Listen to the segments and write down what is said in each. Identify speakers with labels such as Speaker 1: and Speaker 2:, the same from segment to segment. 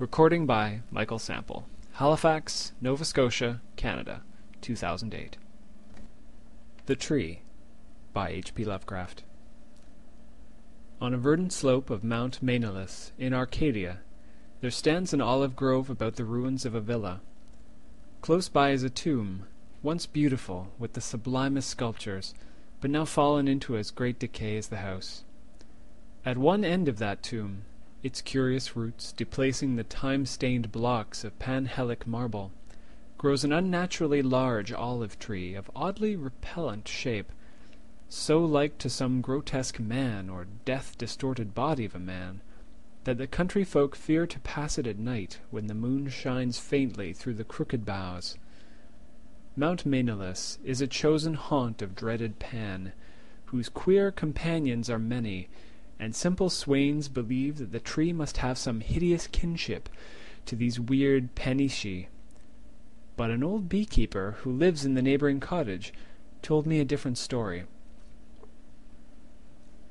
Speaker 1: Recording by Michael Sample. Halifax, Nova Scotia, Canada, 2008. The Tree by H. P. Lovecraft. On a verdant slope of Mount Maenalus, in Arcadia, there stands an olive grove about the ruins of a villa. Close by is a tomb, once beautiful with the sublimest sculptures, but now fallen into as great decay as the house. At one end of that tomb, its curious roots displacing the time-stained blocks of Pentelic marble, grows an unnaturally large olive tree of oddly repellent shape, so like to some grotesque man or death-distorted body of a man, that the country folk fear to pass it at night when the moon shines faintly through the crooked boughs. Mount Maenalus is a chosen haunt of dreaded Pan, whose queer companions are many, and simple swains believe that the tree must have some hideous kinship to these weird Panisci. But an old beekeeper who lives in the neighbouring cottage told me a different story.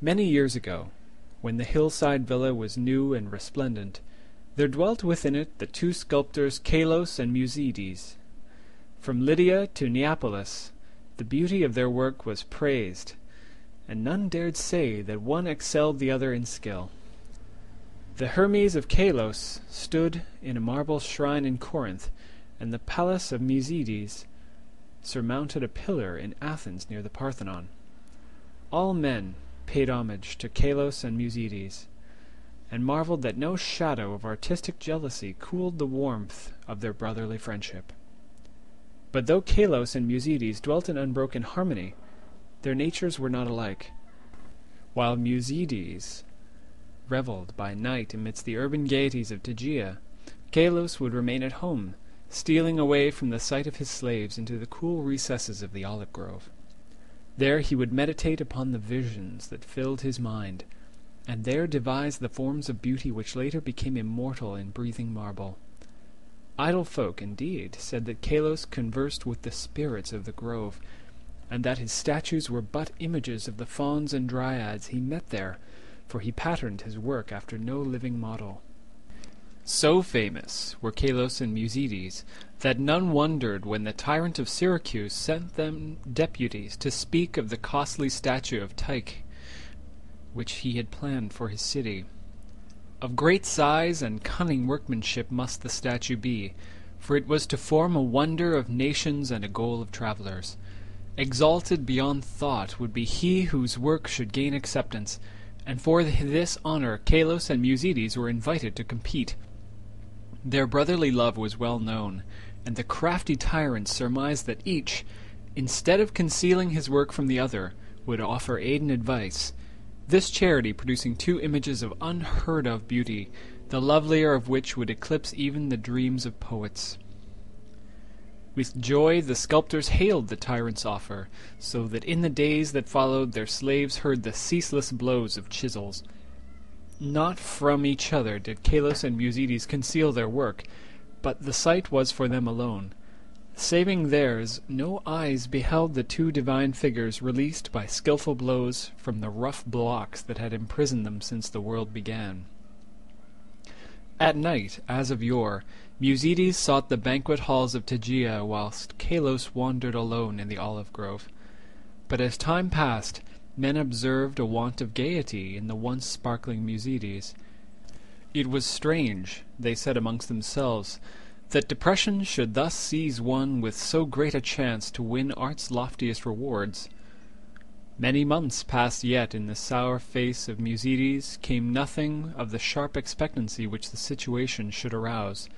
Speaker 1: Many years ago, when the hillside villa was new and resplendent, there dwelt within it the two sculptors Kalos and Musides. From Lydia to Neapolis, the beauty of their work was praised, and none dared say that one excelled the other in skill. The Hermes of Kalos stood in a marble shrine in Corinth, and the Pallas of Musides surmounted a pillar in Athens near the Parthenon. All men paid homage to Kalos and Musides, and marveled that no shadow of artistic jealousy cooled the warmth of their brotherly friendship. But though Kalos and Musides dwelt in unbroken harmony, their natures were not alike. While Musides revelled by night amidst the urban gaieties of Tegea, Kalos would remain at home, stealing away from the sight of his slaves into the cool recesses of the olive grove. There he would meditate upon the visions that filled his mind, and there devise the forms of beauty which later became immortal in breathing marble. Idle folk, indeed, said that Kalos conversed with the spirits of the grove, and that his statues were but images of the fauns and dryads he met there, for he patterned his work after no living model. So famous were Kalos and Musides that none wondered when the tyrant of Syracuse sent them deputies to speak of the costly statue of Tyche which he had planned for his city. Of great size and cunning workmanship must the statue be, for it was to form a wonder of nations and a goal of travellers. Exalted beyond thought would be he whose work should gain acceptance, and for this honour Kalos and Musides were invited to compete. Their brotherly love was well known, and the crafty tyrant surmised that each, instead of concealing his work from the other, would offer aid and advice, this charity producing two images of unheard of beauty, the lovelier of which would eclipse even the dreams of poets. With joy the sculptors hailed the tyrant's offer, so that in the days that followed their slaves heard the ceaseless blows of chisels. Not from each other did Kalos and Musides conceal their work, but the sight was for them alone. Saving theirs, no eyes beheld the two divine figures released by skilful blows from the rough blocks that had imprisoned them since the world began. At night, as of yore, Musides sought the banquet halls of Tegea whilst Kalos wandered alone in the olive grove. But as time passed, men observed a want of gaiety in the once sparkling Musides. It was strange, they said amongst themselves, that depression should thus seize one with so great a chance to win art's loftiest rewards. Many months passed yet in the sour face of Musides came nothing of the sharp expectancy which the situation should arouse.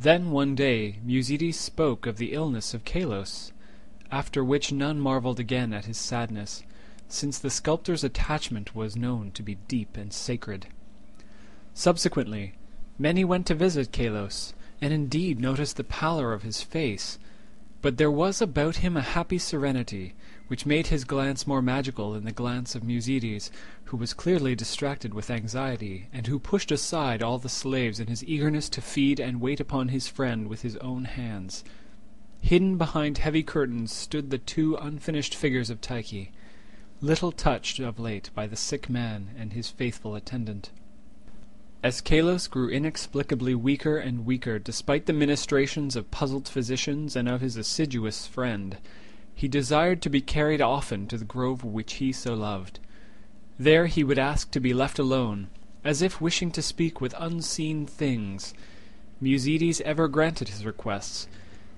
Speaker 1: Then one day Musides spoke of the illness of Kalos, after which none marvelled again at his sadness since the sculptor's attachment was known to be deep and sacred. Subsequently, many went to visit Kalos, and indeed noticed the pallor of his face, but there was about him a happy serenity, which made his glance more magical than the glance of Musides, who was clearly distracted with anxiety, and who pushed aside all the slaves in his eagerness to feed and wait upon his friend with his own hands. Hidden behind heavy curtains stood the two unfinished figures of Tyche, little touched of late by the sick man and his faithful attendant. As Kalos grew inexplicably weaker and weaker despite the ministrations of puzzled physicians and of his assiduous friend, he desired to be carried often to the grove which he so loved. There he would ask to be left alone, as if wishing to speak with unseen things. Musides ever granted his requests,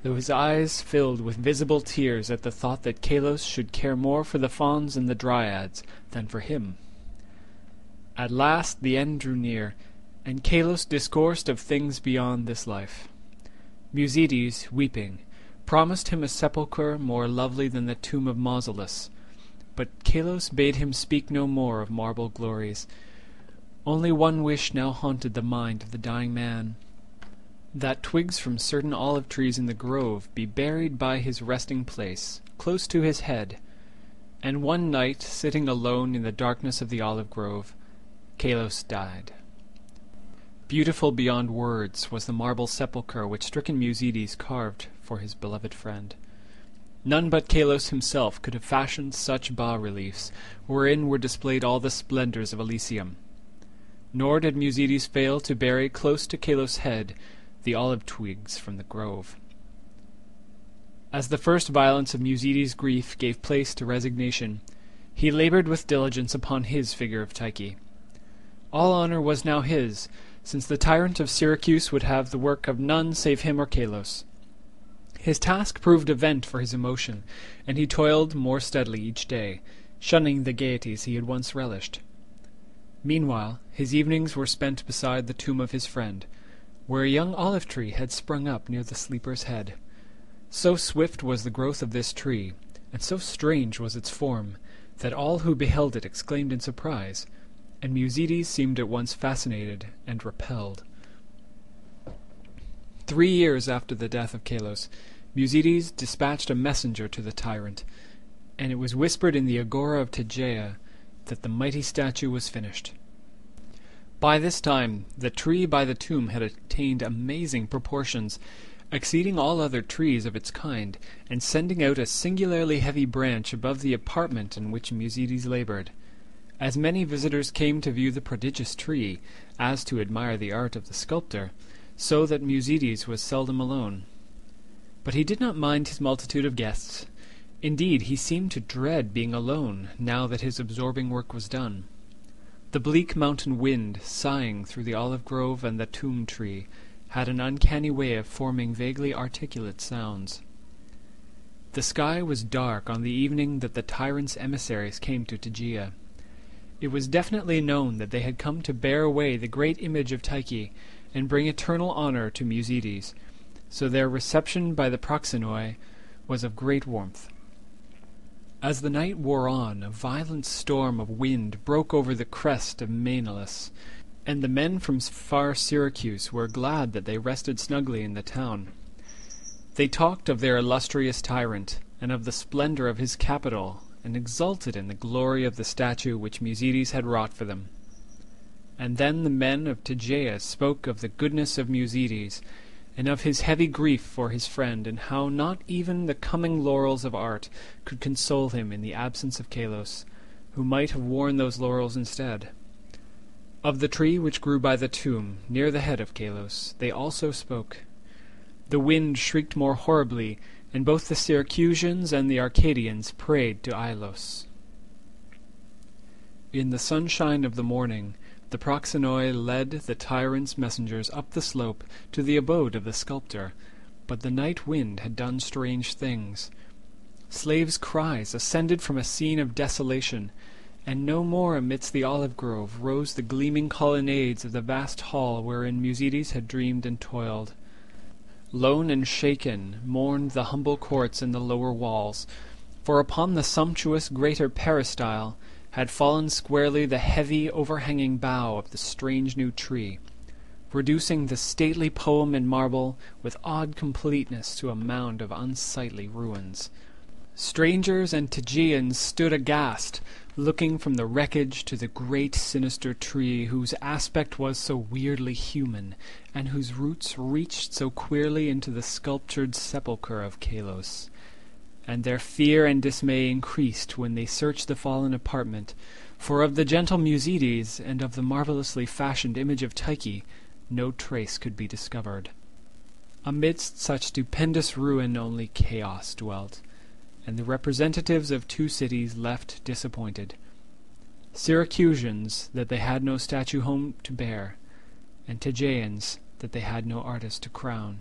Speaker 1: though his eyes filled with visible tears at the thought that Kalos should care more for the fauns and the dryads than for him. At last the end drew near, and Kalos discoursed of things beyond this life. Musides, weeping, promised him a sepulchre more lovely than the tomb of Mausolus, but Kalos bade him speak no more of marble glories. Only one wish now haunted the mind of the dying man, that twigs from certain olive trees in the grove be buried by his resting place, close to his head. And one night, sitting alone in the darkness of the olive grove, Kalos died. Beautiful beyond words was the marble sepulchre which stricken Musides carved for his beloved friend. None but Kalos himself could have fashioned such bas-reliefs, wherein were displayed all the splendours of Elysium. Nor did Musides fail to bury close to Kalos' head the olive twigs from the grove. As the first violence of Musides' grief gave place to resignation, he laboured with diligence upon his figure of Tyche. All honour was now his, since the tyrant of Syracuse would have the work of none save him or Kalos. His task proved a vent for his emotion, and he toiled more steadily each day, shunning the gaieties he had once relished. Meanwhile his evenings were spent beside the tomb of his friend, where a young olive tree had sprung up near the sleeper's head. So swift was the growth of this tree, and so strange was its form, that all who beheld it exclaimed in surprise, and Musides seemed at once fascinated and repelled. Three years after the death of Kalos, Musides dispatched a messenger to the tyrant, and it was whispered in the agora of Tegea that the mighty statue was finished. By this time the tree by the tomb had attained amazing proportions, exceeding all other trees of its kind, and sending out a singularly heavy branch above the apartment in which Musides laboured. As many visitors came to view the prodigious tree as to admire the art of the sculptor, so that Musides was seldom alone. But he did not mind his multitude of guests. Indeed, he seemed to dread being alone now that his absorbing work was done. The bleak mountain wind, sighing through the olive grove and the tomb tree, had an uncanny way of forming vaguely articulate sounds. The sky was dark on the evening that the tyrant's emissaries came to Tegea. It was definitely known that they had come to bear away the great image of Tyche and bring eternal honour to Musides, so their reception by the proxenoi was of great warmth. As the night wore on, a violent storm of wind broke over the crest of Maenalus, and the men from far Syracuse were glad that they rested snugly in the town. They talked of their illustrious tyrant, and of the splendour of his capital, and exulted in the glory of the statue which Musides had wrought for them. And then the men of Tegea spoke of the goodness of Musides, and of his heavy grief for his friend, and how not even the coming laurels of art could console him in the absence of Kalos, who might have worn those laurels instead. Of the tree which grew by the tomb, near the head of Kalos, they also spoke. The wind shrieked more horribly, and both the Syracusans and the Arcadians prayed to Aiolos. In the sunshine of the morning the proxenoi led the tyrant's messengers up the slope to the abode of the sculptor, but the night wind had done strange things. Slaves' cries ascended from a scene of desolation, and no more amidst the olive grove rose the gleaming colonnades of the vast hall wherein Musides had dreamed and toiled. Lone and shaken mourned the humble courts and the lower walls, for upon the sumptuous greater peristyle had fallen squarely the heavy overhanging bough of the strange new tree, reducing the stately poem in marble with odd completeness to a mound of unsightly ruins. Strangers and Tegeans stood aghast, looking from the wreckage to the great sinister tree whose aspect was so weirdly human, and whose roots reached so queerly into the sculptured sepulchre of Kalos and their fear and dismay increased when they searched the fallen apartment, for of the gentle Musides and of the marvellously fashioned image of Tyche no trace could be discovered. Amidst such stupendous ruin only chaos dwelt, and the representatives of two cities left disappointed. Syracusans that they had no statue home to bear, and Tegeans that they had no artist to crown.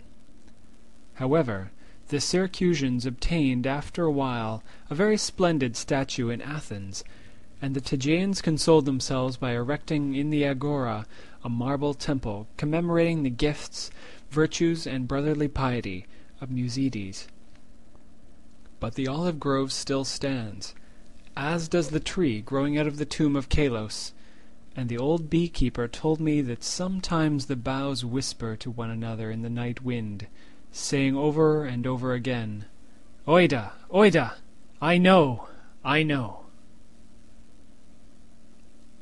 Speaker 1: However, the Syracusans obtained after a while a very splendid statue in Athens, and the Tegeans consoled themselves by erecting in the Agora a marble temple commemorating the gifts, virtues, and brotherly piety of Musides. But the olive grove still stands, as does the tree growing out of the tomb of Kalos, and the old bee-keeper told me that sometimes the boughs whisper to one another in the night wind, saying over and over again, Oida, Oida, I know, I know.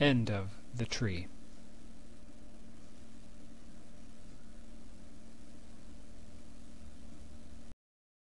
Speaker 1: End of The Tree